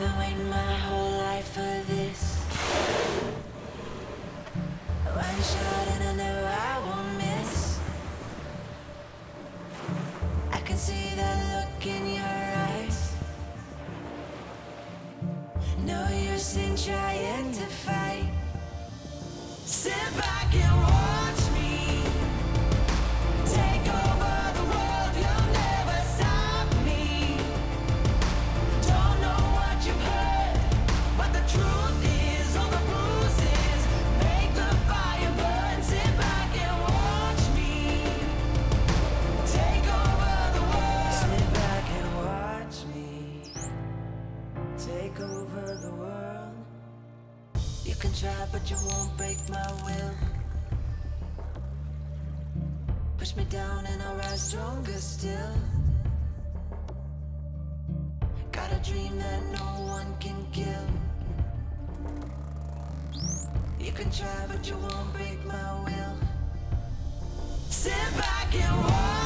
Been waiting my whole life for this. One shot and I know I won't miss. I can see that look in your eyes. No use in trying to fight. Sit back and can try, but you won't break my will. Push me down and I'll rise stronger still. Got a dream that no one can kill. You can try, but you won't break my will. Sit back and watch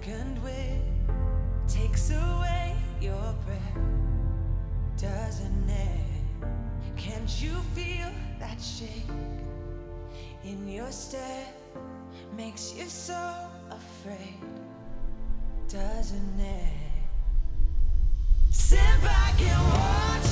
reckoned with. Takes away your breath, doesn't it? Can't you feel that shake in your step? Makes you so afraid, doesn't it? Sit back and watch